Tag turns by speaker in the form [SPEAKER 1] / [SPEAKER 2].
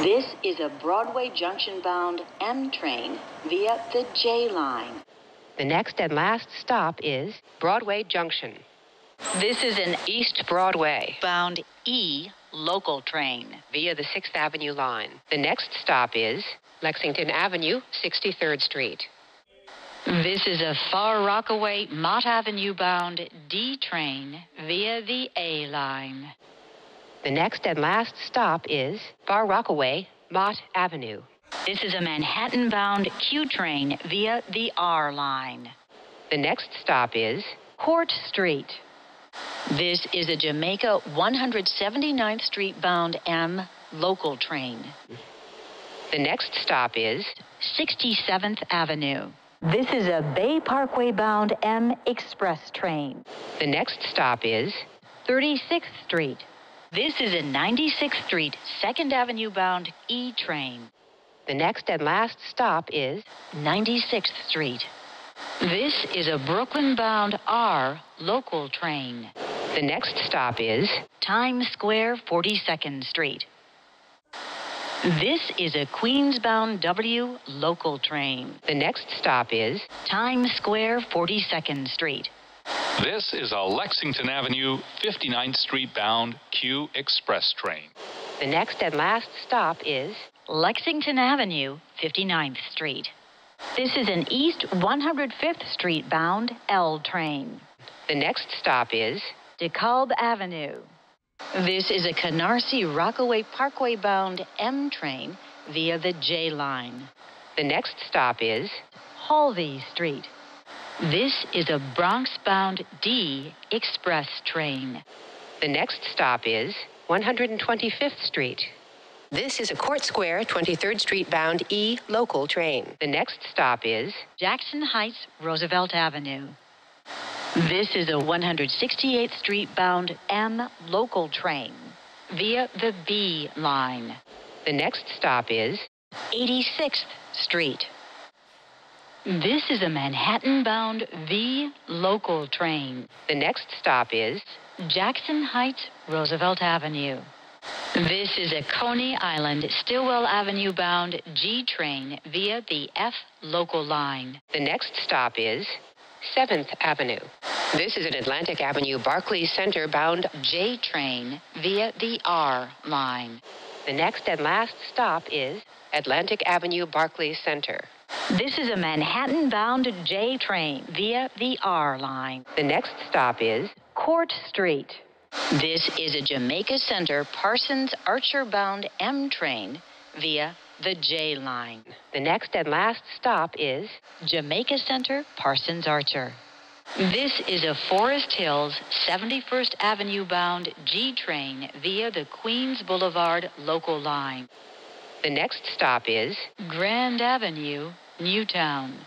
[SPEAKER 1] This is a Broadway Junction bound M train via the J line.
[SPEAKER 2] The next and last stop is Broadway Junction. This is an East Broadway
[SPEAKER 1] Bound E local train.
[SPEAKER 2] via the 6th Avenue line. The next stop is Lexington Avenue, 63rd Street.
[SPEAKER 1] This is a Far Rockaway Mott Avenue bound D train via the A line.
[SPEAKER 2] The next and last stop is Far Rockaway, Mott Avenue.
[SPEAKER 1] This is a Manhattan bound Q train via the R line.
[SPEAKER 2] The next stop is
[SPEAKER 1] Court Street. This is a Jamaica 179th Street bound M local train.
[SPEAKER 2] the next stop is
[SPEAKER 1] 67th Avenue. This is a Bay Parkway bound M express train.
[SPEAKER 2] the next stop is
[SPEAKER 1] 36th Street. This is a 96th Street, 2nd Avenue bound E train.
[SPEAKER 2] the next and last stop is
[SPEAKER 1] 96th Street. This is a Brooklyn bound R local train.
[SPEAKER 2] the next stop is
[SPEAKER 1] Times Square, 42nd Street. This is a Queens bound W local train.
[SPEAKER 2] the next stop is
[SPEAKER 1] Times Square, 42nd Street.
[SPEAKER 3] This is a Lexington Avenue, 59th Street bound Q Express train.
[SPEAKER 2] the next and last stop is
[SPEAKER 1] Lexington Avenue, 59th Street. This is an East 105th Street bound L train.
[SPEAKER 2] the next stop is
[SPEAKER 1] DeKalb Avenue. This is a Canarsie Rockaway Parkway bound M train via the J line.
[SPEAKER 2] the next stop is
[SPEAKER 1] Halsey Street. This is a Bronx bound D express train.
[SPEAKER 2] the next stop is 125th Street. This is a Court Square, 23rd Street bound E local train. The next stop is
[SPEAKER 1] Jackson Heights, Roosevelt Avenue. This is a 168th Street bound M local train via the B line.
[SPEAKER 2] the next stop is
[SPEAKER 1] 86th Street. This is a Manhattan bound V local train.
[SPEAKER 2] the next stop is
[SPEAKER 1] Jackson Heights, Roosevelt Avenue. This is a Coney Island, Stillwell Avenue bound G train via the F local line.
[SPEAKER 2] the next stop is 7th Avenue. This is an Atlantic Avenue Barclays Center bound
[SPEAKER 1] J train via the R line.
[SPEAKER 2] The next and last stop is Atlantic Avenue Barclays Center.
[SPEAKER 1] This is a Manhattan bound J train via the R line.
[SPEAKER 2] The next stop is
[SPEAKER 1] Court Street. This is a Jamaica Center Parsons Archer bound M train via the J line.
[SPEAKER 2] the next and last stop is
[SPEAKER 1] Jamaica Center Parsons Archer. This is a Forest Hills 71st Avenue bound G train via the Queens Boulevard local line.
[SPEAKER 2] the next stop is
[SPEAKER 1] Grand Avenue, Newtown.